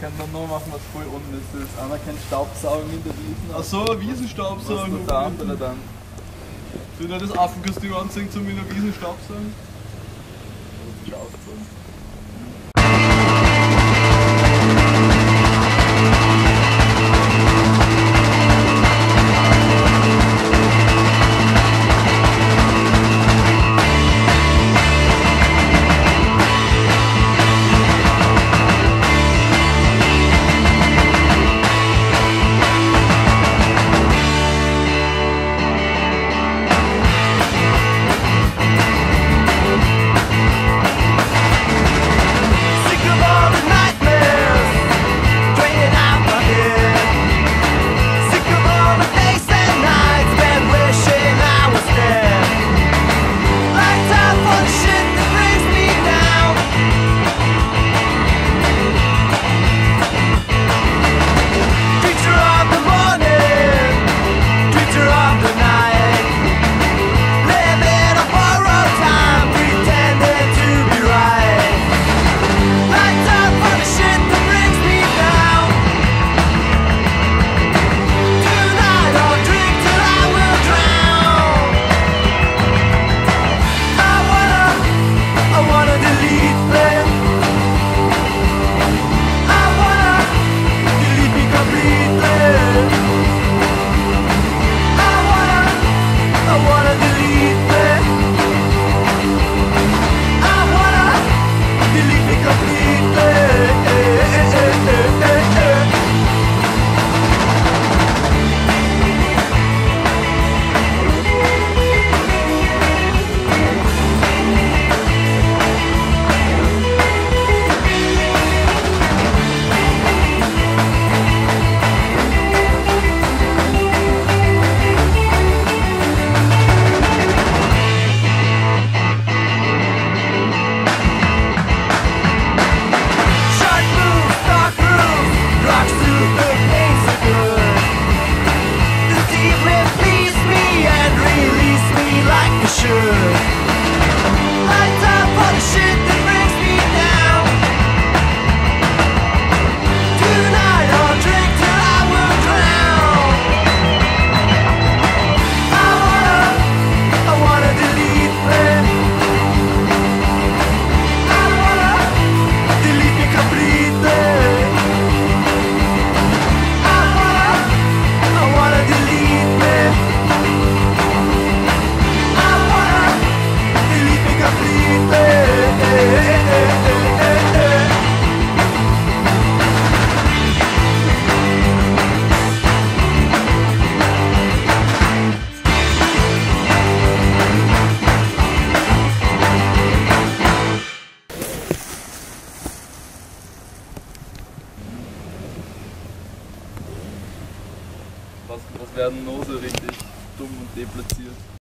kann man nur machen, was voll unten ist. Einer kann Staubsaugen in der Wiesen. Ach so, Wiesenstaubsaugen. Was tut der andere dann? Du nicht das Affenkostüm anziehen zum in der Wiesen Staubsaugen? Staubsaugen. Was, was werden nur so richtig dumm und deplatziert?